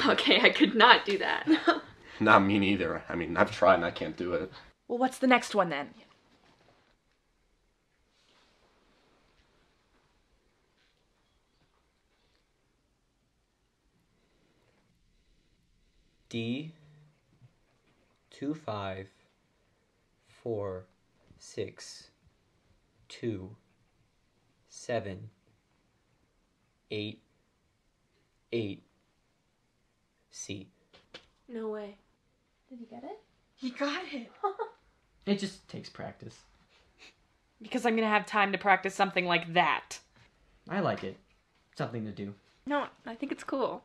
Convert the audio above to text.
Okay, I could not do that. Not me neither. I mean, I've tried and I can't do it. Well, what's the next one then? D two five four six two seven eight eight C. No way. Did you get it? You got it. It just takes practice. Because I'm gonna have time to practice something like that. I like it. Something to do. No, I think it's cool.